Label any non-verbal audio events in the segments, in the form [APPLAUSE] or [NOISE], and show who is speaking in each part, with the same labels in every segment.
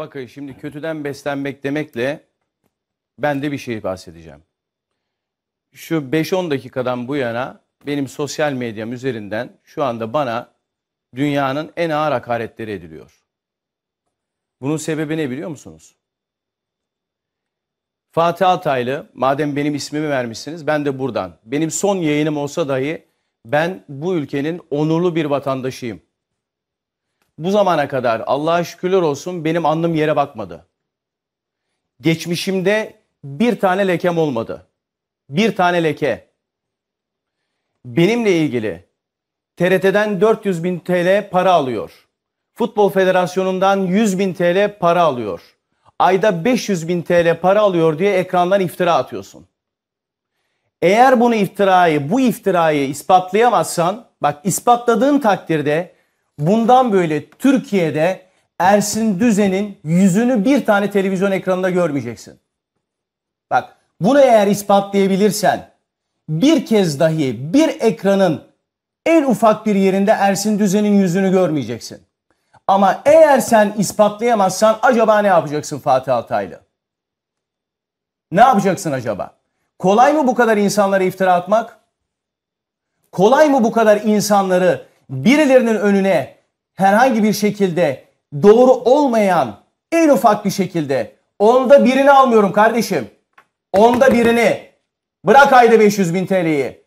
Speaker 1: Bakın şimdi kötüden beslenmek demekle ben de bir şey bahsedeceğim. Şu 5-10 dakikadan bu yana benim sosyal medyam üzerinden şu anda bana dünyanın en ağır hakaretleri ediliyor. Bunun sebebi ne biliyor musunuz? Fatih Altaylı, madem benim ismimi vermişsiniz ben de buradan. Benim son yayınım olsa dahi ben bu ülkenin onurlu bir vatandaşıyım. Bu zamana kadar Allah'a şükürler olsun benim alnım yere bakmadı. Geçmişimde bir tane lekem olmadı. Bir tane leke. Benimle ilgili TRT'den 400 bin TL para alıyor. Futbol Federasyonu'ndan 100 bin TL para alıyor. Ayda 500 bin TL para alıyor diye ekrandan iftira atıyorsun. Eğer bunu iftirayı, bu iftirayı ispatlayamazsan, bak ispatladığın takdirde bundan böyle Türkiye'de Ersin Düzen'in yüzünü bir tane televizyon ekranında görmeyeceksin. Bak bunu eğer ispatlayabilirsen bir kez dahi bir ekranın en ufak bir yerinde Ersin Düzen'in yüzünü görmeyeceksin. Ama eğer sen ispatlayamazsan acaba ne yapacaksın Fatih Altaylı? Ne yapacaksın acaba? Kolay mı bu kadar insanlara iftira atmak? Kolay mı bu kadar insanları birilerinin önüne herhangi bir şekilde doğru olmayan en ufak bir şekilde onda birini almıyorum kardeşim. Onda birini. Bırak ayda 500 bin TL'yi.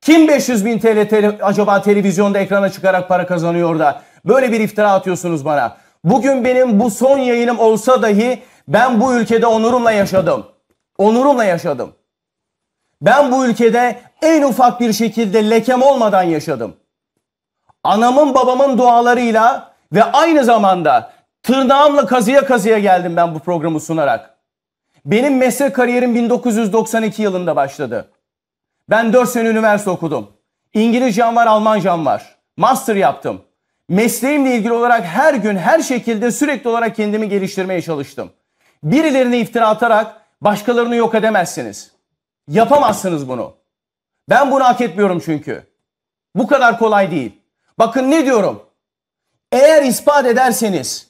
Speaker 1: Kim 500 bin TL tele, acaba televizyonda ekrana çıkarak para kazanıyor da böyle bir iftira atıyorsunuz bana. Bugün benim bu son yayınım olsa dahi ben bu ülkede onurumla yaşadım. Onurumla yaşadım. Ben bu ülkede en ufak bir şekilde lekem olmadan yaşadım. Anamın babamın dualarıyla ve aynı zamanda tırnağımla kazıya kazıya geldim ben bu programı sunarak. Benim meslek kariyerim 1992 yılında başladı. Ben 4 sene üniversite okudum. İngilizcem var, Almancam var. Master yaptım. Mesleğimle ilgili olarak her gün her şekilde sürekli olarak kendimi geliştirmeye çalıştım. Birilerine iftira atarak başkalarını yok edemezsiniz. Yapamazsınız bunu. Ben bunu hak etmiyorum çünkü. Bu kadar kolay değil. Bakın ne diyorum. Eğer ispat ederseniz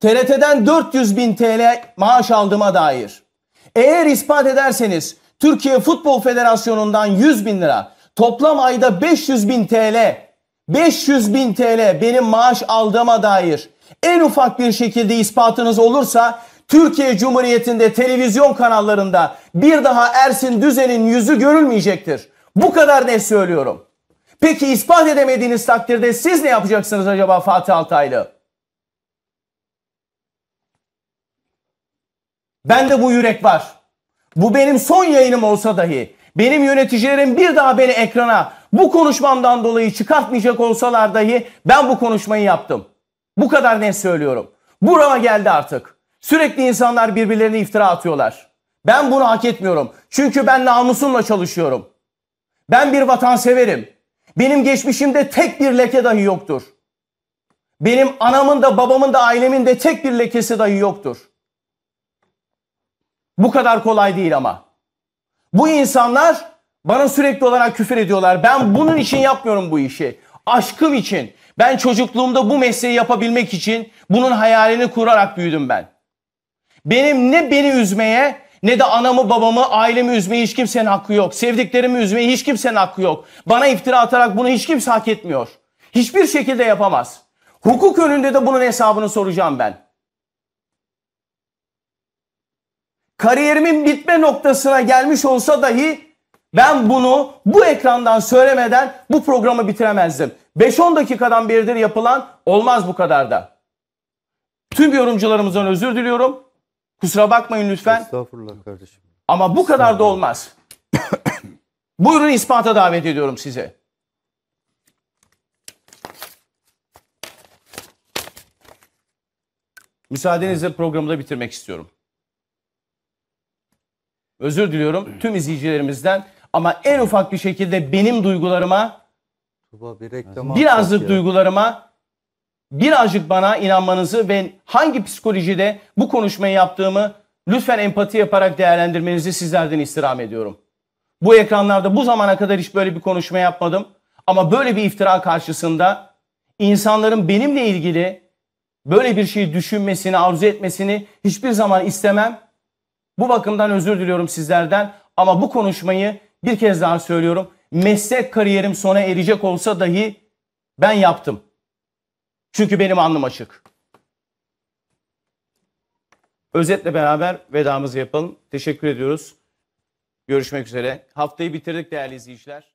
Speaker 1: TRT'den 400 bin TL maaş aldığıma dair. Eğer ispat ederseniz Türkiye Futbol Federasyonu'ndan 100 bin lira toplam ayda 500 bin TL 500 bin TL benim maaş aldığıma dair en ufak bir şekilde ispatınız olursa Türkiye Cumhuriyeti'nde televizyon kanallarında bir daha Ersin Düzen'in yüzü görülmeyecektir. Bu kadar ne söylüyorum. Peki ispat edemediğiniz takdirde siz ne yapacaksınız acaba Fatih Altaylı? Bende bu yürek var. Bu benim son yayınım olsa dahi benim yöneticilerim bir daha beni ekrana bu konuşmamdan dolayı çıkartmayacak olsalar dahi ben bu konuşmayı yaptım. Bu kadar ne söylüyorum. Burama geldi artık. Sürekli insanlar birbirlerine iftira atıyorlar. Ben bunu hak etmiyorum. Çünkü ben namusumla çalışıyorum. Ben bir vatanseverim. Benim geçmişimde tek bir leke dahi yoktur. Benim anamın da babamın da ailemin de tek bir lekesi dahi yoktur. Bu kadar kolay değil ama. Bu insanlar bana sürekli olarak küfür ediyorlar. Ben bunun için yapmıyorum bu işi. Aşkım için. Ben çocukluğumda bu mesleği yapabilmek için bunun hayalini kurarak büyüdüm ben. Benim ne beni üzmeye ne de anamı babamı ailemi üzmeye hiç kimsenin hakkı yok. Sevdiklerimi üzmeye hiç kimsenin hakkı yok. Bana iftira atarak bunu hiç kimse hak etmiyor. Hiçbir şekilde yapamaz. Hukuk önünde de bunun hesabını soracağım ben. Kariyerimin bitme noktasına gelmiş olsa dahi ben bunu bu ekrandan söylemeden bu programı bitiremezdim. 5-10 dakikadan beridir yapılan olmaz bu kadar da. Tüm yorumcularımızdan özür diliyorum. Kusura bakmayın lütfen.
Speaker 2: Estağfurullah kardeşim.
Speaker 1: Ama bu kadar da olmaz. [COUGHS] Buyurun ispata davet ediyorum size. Müsaadenizle programı da bitirmek istiyorum. Özür diliyorum tüm izleyicilerimizden ama en ufak bir şekilde benim duygularıma,
Speaker 2: Tuba bir reklama
Speaker 1: birazcık duygularıma, birazcık bana inanmanızı ve hangi psikolojide bu konuşmayı yaptığımı lütfen empati yaparak değerlendirmenizi sizlerden istirham ediyorum. Bu ekranlarda bu zamana kadar hiç böyle bir konuşma yapmadım. Ama böyle bir iftira karşısında insanların benimle ilgili böyle bir şeyi düşünmesini, arzu etmesini hiçbir zaman istemem. Bu bakımdan özür diliyorum sizlerden ama bu konuşmayı bir kez daha söylüyorum. Meslek kariyerim sona erecek olsa dahi ben yaptım. Çünkü benim alnım açık. Özetle beraber vedamızı yapalım. Teşekkür ediyoruz. Görüşmek üzere. Haftayı bitirdik değerli izleyiciler.